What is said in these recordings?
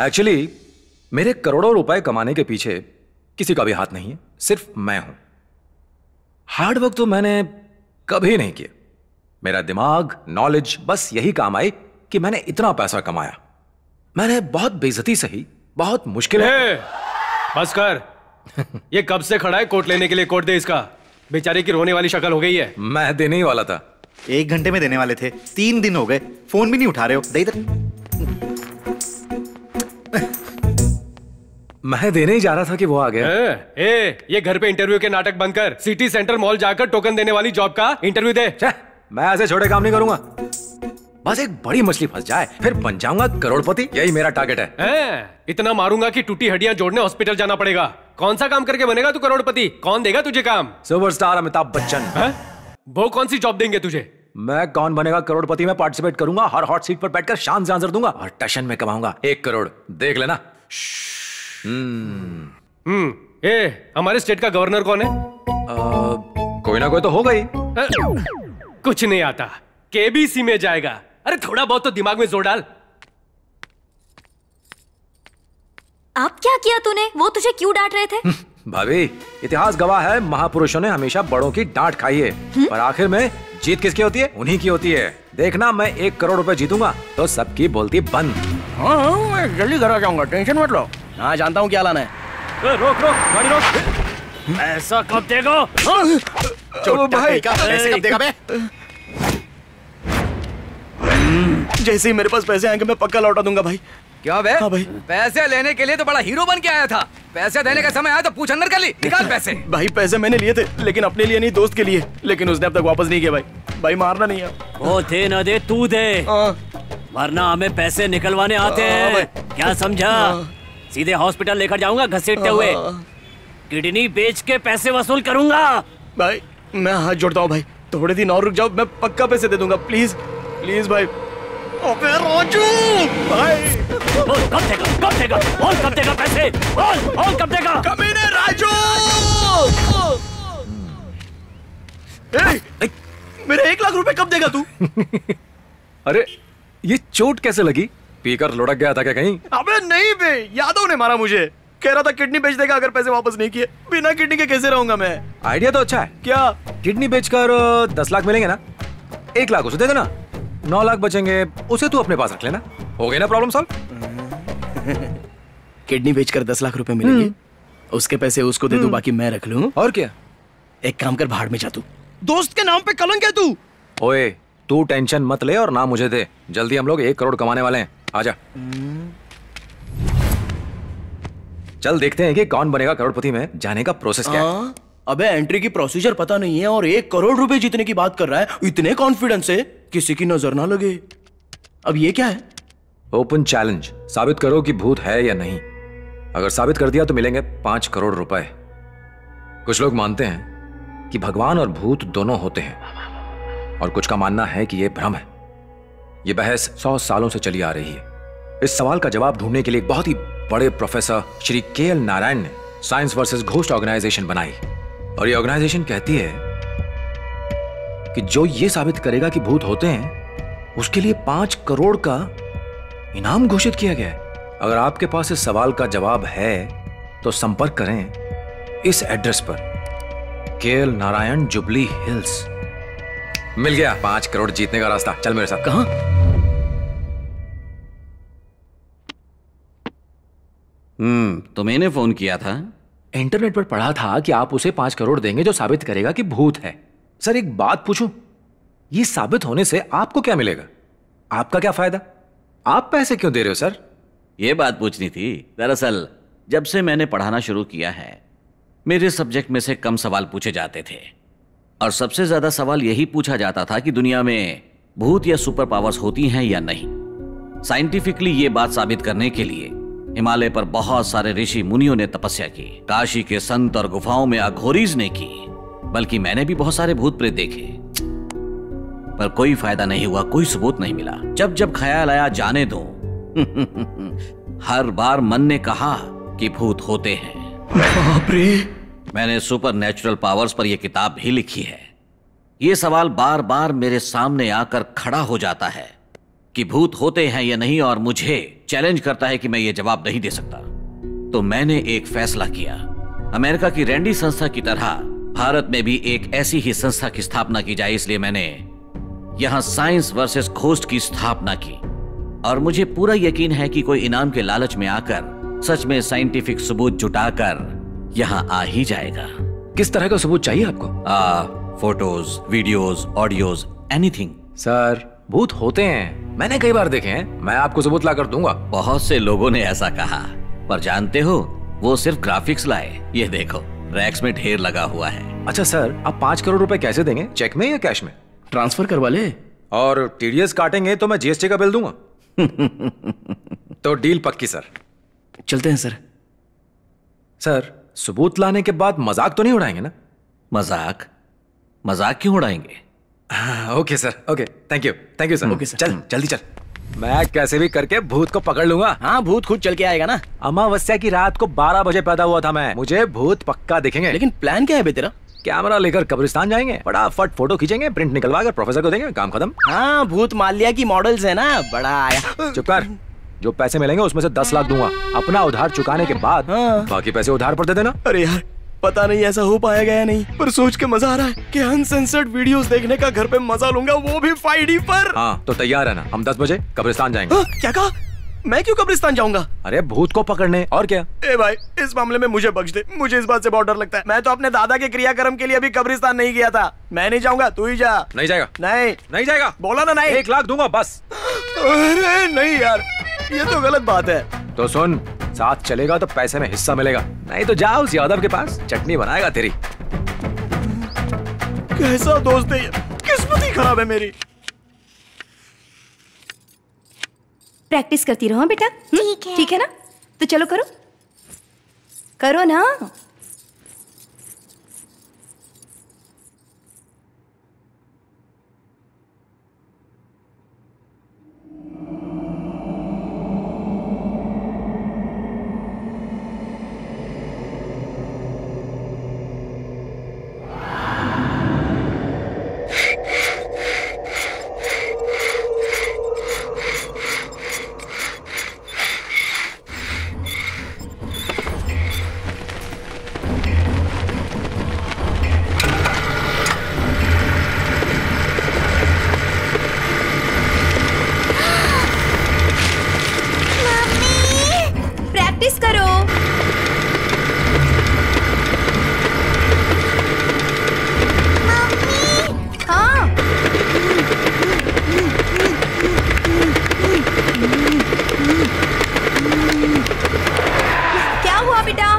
Actually मेरे करोड़ों रुपए कमाने के पीछे किसी का भी हाथ नहीं है सिर्फ़ मैं हूँ। हार्ड वर्क तो मैंने कभी नहीं किया। मेरा दिमाग नॉलेज बस यही काम आई कि मैंने इतना पैसा कमाया। मैंने बहुत बेइज्जती सही बहुत मुश्किल है बस कर। ये कब से खड़ा है कोट लेने के लिए कोट दे इसका? बेचारे की रोने वाली शक्ल हो गई है। मैं देने ही वाला था। एक घंटे में देने वाले थे। तीन दिन हो गए। फ़ोन भी नहीं उठा रहे हो। दे इधर। मैं देने ही जा रहा था कि वो आ गया। ए, ए, ये घर पे इंटरव्यू के नाटक बंद कर। सिटी सेंटर मॉल जाकर टोकन देने वाली जॉब का इंटरव्यू दे। मैं ऐसे छोटे काम नहीं करूँगा। बस एक बड़ी मछली फंस जाए फिर बन जाऊँगा करोड़पति यही मेरा टारगेट है। ए, इतना मारूँगा कि टूटी हड्डियाँ जोड़ने हॉस्पिटल जाना पड़ेगा। कौन सा काम करके बनेगा तू करोड़पति? कौन देगा तुझे काम? सुपरस्टार अमिताभ बच्चन वो कौन सी जॉब देंगे तुझे? मैं कौन बनेगा करोड़पति? में पार्टिसिपेट करूँगा हर हॉट सीट पर बैठकर शान से आंसर दूँगा और टशन में कमाऊँगा। एक करोड़ देख लेना। हम्म। हम्म। ए हमारे स्टेट का गवर्नर कौन है? कोई ना कोई तो होगा ही। कुछ नहीं आता। केबीसी में जाएगा। अरे थोड़ा बहुत तो दिमाग में ज़ोर डाल। आप क्या किया तूने? वो तुझे क्यों डांट रहे थे? भाभी इतिहास गवाह है। महापुरुषों ने हमेशा बड़ों की डांट खाई है। पर आखिर में जीत किसकी होती है? उन्हीं की होती है। देखना मैं एक करोड़ रुपए जीतूँगा तो सबकी बोलती बंद। हाँ हाँ मैं जल्दी घर आ जाऊँगा। टेंशन मत लो। हाँ जानता हूँ क्या लाना है। ए, रोक रोक गाड़ी रोक। ऐसा कब देगा? भाई। पैसे कब देगा बे? जैसे ही मेरे पास पैसे आएँगे मैं पक्का लौटा दूँगा भाई। क्या बे? हाँ भाई। पैसे लेने के लिए तो बड़ा हीरो बन के आया था। पैसे देने का समय आया तो पूछ अंदर कर ली। निकाल पैसे। भाई पैसे मैंने लिए थे लेकिन अपने लिए नहीं दोस्त के लिए। लेकिन उसने अब तक वापस नहीं किया भाई। भाई मारना नहीं है। वो दे न दे तू दे। वरना हमें पैसे निकलवाने आते हैं क्या समझा? सीधे हॉस्पिटल लेकर जाऊँगा घसीटते हुए। किडनी बेच के पैसे वसूल करूँगा। भाई मैं हाथ जोड़ता हूँ भाई। थोड़े दिन और रुक जाओ मैं पक्का पैसे दे दूँगा। प्लीज़ प्लीज़ भाई। अबे राजू! भाई। बोल कब देगा कब देगा? बोल कब देगा पैसे? बोल बोल कब देगा? कमीने राजू! ए, मेरे एक लाख रुपए कब देगा तू? अरे ये चोट कैसे लगी? पीकर लुढ़क गया था क्या कहीं? अबे नहीं बे यादव ने मारा मुझे। कह रहा था किडनी बेच देगा अगर पैसे वापस नहीं किए। बिना किडनी के कैसे रहूँगा मैं? आइडिया तो अच्छा है। क्या? किडनी बेचकर दस लाख मिलेंगे ना? एक लाख उसे दे देना। नौ लाख बचेंगे उसे तू अपने पास रख लेना। हो गई ना प्रॉब्लम सॉल्व किडनी बेचकर दस लाख रुपए मिलेंगे। उसके पैसे उसको दे दू बाकी मैं रख लू। और क्या? एक काम कर भाड़ में जा तू। दोस्त के नाम पे कलंक है तू? ओए तू टेंशन मत ले और ना मुझे दे। जल्दी हम लोग एक करोड़ कमाने वाले हैं। आजा। चल देखते हैं कि कौन बनेगा करोड़पति में जाने का प्रोसेस क्या है। हाँ? अबे एंट्री की प्रोसीजर पता नहीं है और एक करोड़ रुपए जीतने की बात कर रहा है। इतने कॉन्फिडेंस से किसी की नज़र ना लगे। अब ये क्या है? ओपन चैलेंज साबित करो कि भूत है या नहीं। अगर साबित कर दिया तो मिलेंगे पाँच करोड़ रुपए। कुछ लोग मानते हैं कि भगवान और भूत दोनों होते हैं। और कुछ का मानना है कि यह भ्रम है। यह बहस सौ सालों से चली आ रही है। इस सवाल का जवाब ढूँढने के लिए एक बहुत ही बड़े प्रोफेसर श्री के एल नारायण ने साइंस वर्सेस घोस्ट ऑर्गेनाइजेशन बनाई। और ये ऑर्गेनाइजेशन कहती है कि जो ये साबित करेगा कि भूत होते हैं, उसके लिए पाँच करोड़ का इनाम घोषित किया गया है। अगर आपके पास इस सवाल का जवाब है तो संपर्क करें इस एड्रेस पर। केएल नारायण जुबली हिल्स। मिल गया, पाँच करोड़ जीतने का रास्ता। चल मेरे साथ। कहा? हम्म। तो मैंने फ़ोन किया था। इंटरनेट पर पढ़ा था कि आप उसे पाँच करोड़ देंगे जो साबित करेगा कि भूत है। सर एक बात पूछूँ? ये साबित होने से आपको क्या मिलेगा? आपका क्या फ़ायदा? आप पैसे क्यों दे रहे हो सर? ये बात पूछनी थी। दरअसल जब से मैंने पढ़ाना शुरू किया है मेरे सब्जेक्ट में से कम सवाल पूछे जाते थे। और सबसे ज़्यादा सवाल यही पूछा जाता था कि दुनिया में भूत या सुपर पावर्स होती हैं या नहीं। साइंटिफिकली ये बात साबित करने के लिए हिमालय पर बहुत सारे ऋषि मुनियों ने तपस्या की। काशी के संत और गुफाओं में अघोरीज ने की। बल्कि मैंने भी बहुत सारे भूत प्रेत देखे। पर कोई फ़ायदा नहीं हुआ कोई सबूत नहीं मिला। जब जब ख्याल आया जाने दो। हर बार मन ने कहा कि भूत होते हैं। बाप रे! मैंने सुपर नेचुरल पावर्स पर यह किताब भी लिखी है। ये सवाल बार बार मेरे सामने आकर खड़ा हो जाता है। कि भूत होते हैं या नहीं और मुझे चैलेंज करता है कि मैं ये जवाब नहीं दे सकता। तो मैंने एक फैसला किया। अमेरिका की रैंडी संस्था की तरह भारत में भी एक ऐसी ही संस्था की स्थापना की जाए इसलिए मैंने यहाँ साइंस वर्सेस खोस्ट की स्थापना की। और मुझे पूरा यकीन है कि कोई इनाम के लालच में आकर सच में साइंटिफिक सबूत जुटाकर यहाँ आ ही जाएगा। किस तरह का सबूत चाहिए आपको? आ, photos videos audios anything sir भूत होते हैं। मैंने कई बार देखे हैं। मैं आपको सबूत ला कर दूँगा। बहुत से लोगों ने ऐसा कहा पर जानते हो वो सिर्फ़ ग्राफिक्स लाए। ये देखो रैक्स में ढेर लगा हुआ है। अच्छा सर आप पाँच करोड़ रुपए कैसे देंगे? चेक में या कैश में? ट्रांसफ़र करवा ले। और टीडीएस काटेंगे तो मैं जीएसटी का बिल दूँगा। तो डील पक्की सर। चलते हैं सर। सर सबूत लाने के बाद मज़ाक तो नहीं उड़ाएँगे ना? मज़ाक? मज़ाक क्यों उड़ाएँगे? Okay sir okay thank you thank you sir okay sir. चल जल्दी चल। मैं कैसे भी करके भूत को पकड़ लूँगा। हाँ भूत खुद चल के आएगा ना। अमावस्या की रात को 12 बजे पैदा हुआ था मैं। मुझे भूत पक्का दिखेंगे। लेकिन प्लान क्या है बे तेरा? कैमरा लेकर कब्रिस्तान जाएँगे। फटाफट फ़ोटो खींचेंगे प्रिंट निकलवा कर प्रोफेसर को देंगे काम खत्म। हाँ भूत माल्या की मॉडल्स है ना बड़ा आया। चुप कर। जो पैसे मिलेंगे उसमें से दस लाख दूँगा। अपना उधार चुकाने के बाद हाँ। बाकी पैसे उधार पर दे देना। अरे यार पता नहीं ऐसा हो पाया गया नहीं पर सोच के मज़ा आ रहा है कि अनसेंसर्ड वीडियोस देखने का घर पे मज़ा लूँगा वो भी फाइडी पर। हाँ तो तैयार है ना? हम दस बजे कब्रिस्तान जाएँगे। हाँ, क्या कहा? मैं क्यों कब्रिस्तान जाऊँगा? अरे भूत को पकड़ने और क्या? ए भाई इस मामले में मुझे बख्श दे। मुझे इस बात से बहुत डर लगता है। मैं तो अपने दादा के क्रियाक्रम के लिए अभी कब्रिस्तान नहीं गया था। मैं नहीं जाऊँगा तू ही जा। नहीं जाएगा। नहीं। नहीं जाएगा। बोला ना नहीं। एक लाख दूँगा बस। अरे नहीं यार। ये तो गलत बात है। तो सुन साथ चलेगा तो पैसे में हिस्सा मिलेगा। नहीं तो जा उस यादव के पास चटनी बनाएगा तेरी। कैसा दोस्त है किस्मत ही खराब है मेरी। प्रैक्टिस करती रहो हाँ बेटा ठीक है। ठीक है ना? तो चलो करो। करो ना। प्रैक्टिस करो। हाँ। क्या हुआ बेटा?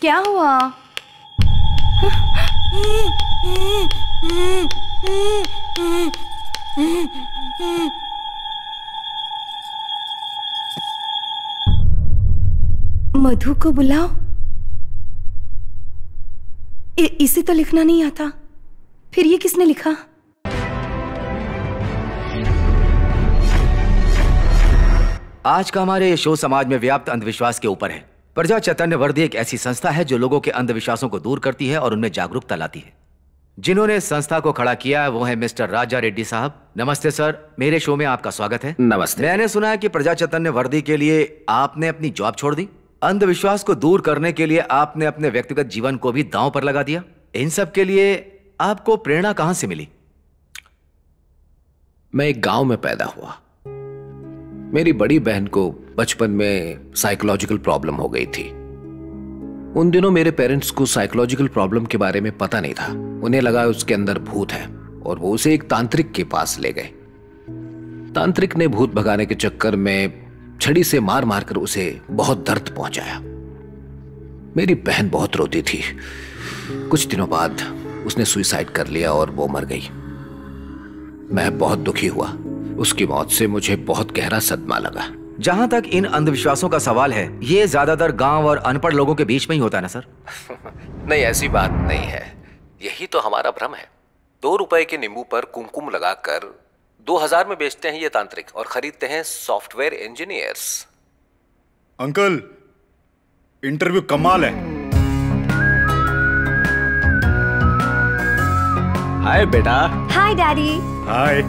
क्या हुआ? मधु को बुलाओ। इसे तो लिखना नहीं आता। फिर ये किसने लिखा? आज का हमारे ये शो समाज में व्याप्त अंधविश्वास के ऊपर है। प्रजा चैतन्य वर्दी एक ऐसी संस्था है जो लोगों के अंधविश्वासों को दूर करती है और उनमें जागरूकता लाती है। जिन्होंने संस्था को खड़ा किया है वो है मिस्टर राजा रेड्डी साहब। नमस्ते सर मेरे शो में आपका स्वागत है। नमस्ते। मैंने सुना है कि प्रजा चैतन्य वर्दी के लिए आपने अपनी जॉब छोड़ दी। अंधविश्वास को दूर करने के लिए आपने अपने व्यक्तिगत जीवन को भी दांव पर लगा दिया। इन सब के लिए आपको प्रेरणा कहाँ से मिली? मैं एक गाँव में पैदा हुआ। मेरी बड़ी बहन को बचपन में साइकोलॉजिकल प्रॉब्लम हो गई थी। उन दिनों मेरे पेरेंट्स को साइकोलॉजिकल प्रॉब्लम के बारे में पता नहीं था। उन्हें लगा उसके अंदर भूत है और वो उसे एक तांत्रिक के पास ले गए। तांत्रिक ने भूत भगाने के चक्कर में छड़ी से मार मार कर उसे बहुत दर्द पहुँचाया। मेरी बहन बहुत रोती थी। कुछ दिनों बाद उसने सुइसाइड कर लिया और वो मर गई। मैं बहुत दुखी हुआ। उसकी मौत से मुझे बहुत गहरा सदमा लगा। जहाँ तक इन अंधविश्वासों का सवाल है ये ज़्यादातर गाँव और अनपढ़ लोगों के बीच में ही होता है ना सर? नहीं ऐसी बात नहीं है। यही तो हमारा भ्रम है। दो रुपए के नींबू पर कुमकुम लगाकर दो हज़ार में बेचते हैं ये तांत्रिक और खरीदते हैं सॉफ्टवेयर इंजीनियर्स। अंकल इंटरव्यू कमाल है। हाय बेटा। हाय डैडी। हाय।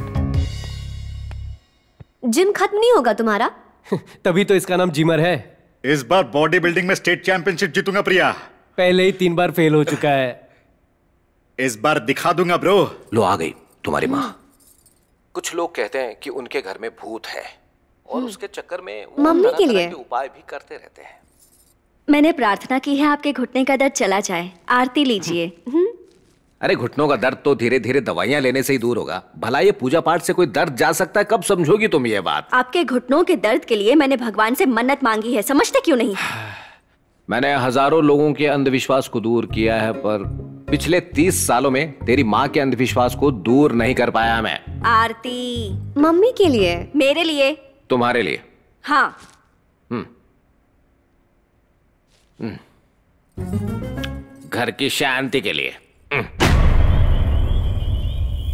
जिम खत्म नहीं होगा तुम्हारा? तभी तो इसका नाम जिमर है। इस बार बॉडी बिल्डिंग में स्टेट चैंपियनशिप जीतूँगा प्रिया। पहले ही तीन बार फेल हो चुका है। इस बार दिखा दूँगा ब्रो। लो आ गई तुम्हारी माँ। कुछ लोग कहते हैं कि उनके घर में भूत है और उसके चक्कर में मम्मी के लिए? के उपाय भी करते रहते हैं। मैंने प्रार्थना की है आपके घुटने का दर्द चला जाए। आरती लीजिए। हम्म? अरे घुटनों का दर्द तो धीरे धीरे दवाइयाँ लेने से ही दूर होगा। भला ये पूजा पाठ से कोई दर्द जा सकता है? कब समझोगी तुम ये बात? आपके घुटनों के दर्द के लिए मैंने भगवान से मन्नत मांगी है समझते क्यों नहीं? मैंने हज़ारों लोगों के अंधविश्वास को दूर किया है पर पिछले तीस सालों में तेरी माँ के अंधविश्वास को दूर नहीं कर पाया मैं। आरती। मम्मी के लिए? मेरे लिए। तुम्हारे लिए। हाँ। घर की शांति के लिए।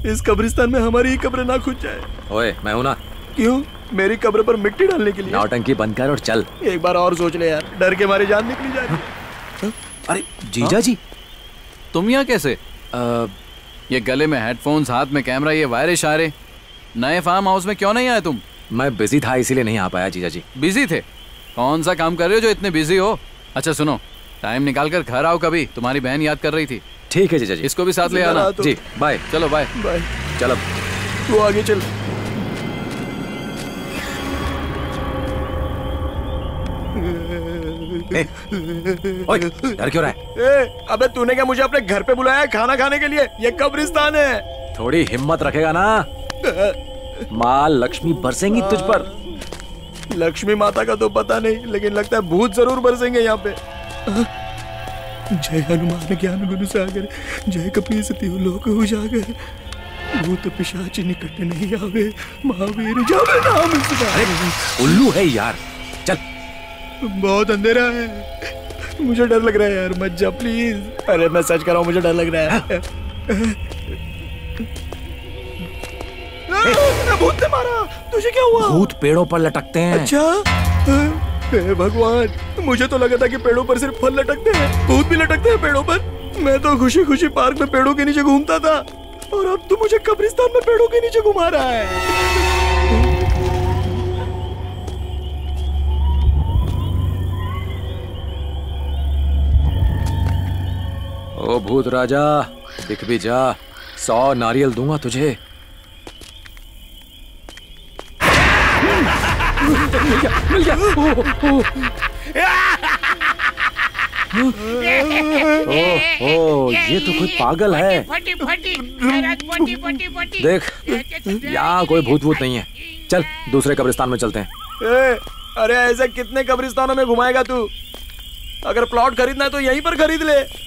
इस कब्रिस्तान में हमारी ही कब्र ना खुद जाए। ओए मैं हूँ ना। क्यों? मेरी कब्र पर मिट्टी डालने के लिए। नौटंकी बंद कर और चल। एक बार और सोच ले यार डर के मारे जान निकली जा रही अरे जीजा जी। तुम यहाँ कैसे? ये गले में हेडफोन्स हाथ में कैमरा ये वायरे इशारे। नए फार्म हाउस में क्यों नहीं आए तुम? मैं बिज़ी था इसीलिए नहीं आ पाया जीजा जी। बिज़ी थे? कौन सा काम कर रहे हो जो इतने बिज़ी हो? अच्छा सुनो टाइम निकाल कर घर आओ कभी। तुम्हारी बहन याद कर रही थी। ठीक है जीजा जी। इसको भी साथ ले आना। तो- जी बाय चलो बाय बाय चलो। तू आगे चल। ओए डर क्यों रहा है? ए, अबे तूने क्या मुझे अपने घर पे बुलाया है खाना खाने के लिए? ये कब्रिस्तान है। थोड़ी हिम्मत रखेगा ना। माँ लक्ष्मी बरसेंगी तुझ पर। लक्ष्मी माता का तो पता नहीं लेकिन लगता है भूत ज़रूर बरसेंगे यहाँ पे। जय हनुमान ज्ञान गुरु सागर जय कपीस तिहु लोक उजागर। भूत पिशाच निकट नहीं आवे महावीर जावे नाम सुधारे। उल्लू है यार चल। बहुत अंधेरा है। मुझे डर लग रहा है यार मत जा प्लीज़ अरे मैं सच कर रहा हूँ मुझे डर लग रहा है। भूत ने मारा। तुझे क्या हुआ? भूत पेड़ों पर लटकते हैं। अच्छा? हे भगवान। मुझे तो लगा था कि पेड़ों पर सिर्फ़ फल लटकते हैं, भूत भी लटकते हैं पेड़ों पर। मैं तो खुशी खुशी पार्क में पेड़ों के नीचे घूमता था, और अब तू मुझे कब्रिस्तान में पेड़ों के नीचे घुमा रहा है। ओ भूत राजा, दिख भी जा। सौ नारियल दूँगा तुझे। मिल गया मिल गया ओ, ओ, ओ, ओ, ये तो कोई पागल है। देख यहाँ कोई भूत भूत नहीं है। चल दूसरे कब्रिस्तान में चलते हैं। ए, अरे ऐसे कितने कब्रिस्तानों में घुमाएगा तू? अगर प्लॉट खरीदना है तो यहीं पर खरीद ले।